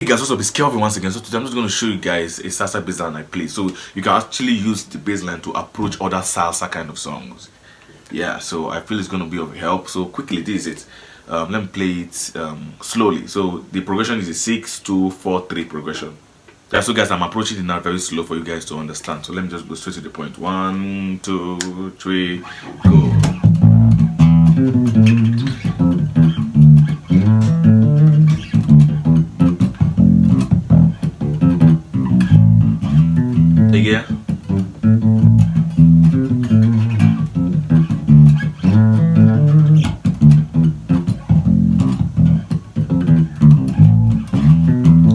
Hey guys, what's up? It's Kelvin once again. So today I'm just going to show you guys a salsa bass line I play. So you can actually use the bass line to approach other salsa kind of songs. Yeah, so I feel it's going to be of help. So quickly, this is it. Um, let me play it um, slowly. So the progression is a 6, 2, 4, 3 progression. Yeah, so guys, I'm approaching it now very slow for you guys to understand. So let me just go straight to the point. One, two, three, go. Again.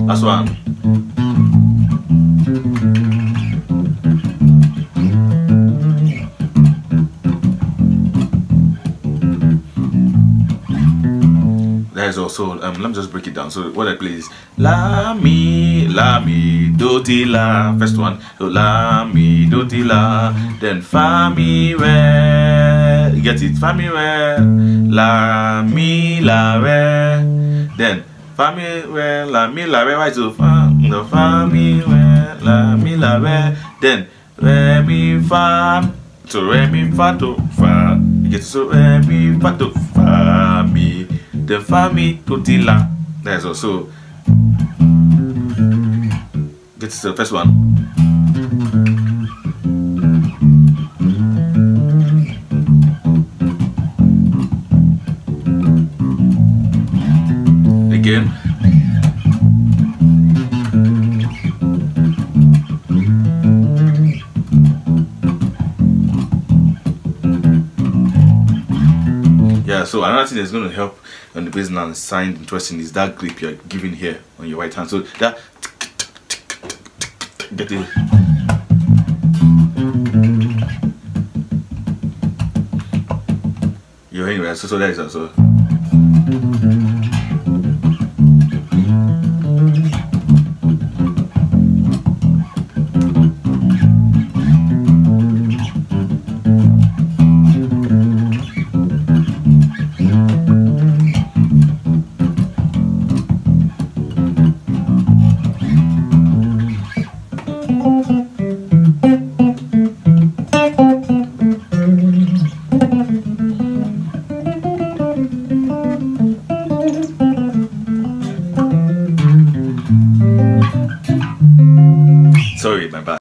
Last one. Is also um let me just break it down. So what I play is La mi la mi do ti la. First one. So la mi do ti la. Then fa mi re. You get it? Fa mi re. La mi la re. Then fa mi re la mi la re. Right so fa? No fa mi re la mi la re. Then re mi fa. So re mi fa do fa. You get it? so re mi fa do fa mi the family tutila. That's also this is the first one. Again. So another thing that's going to help on the bass line sound interesting is that grip you're giving here on your right hand. So that get it. You're hearing right? So, so that is also Sorry, my back.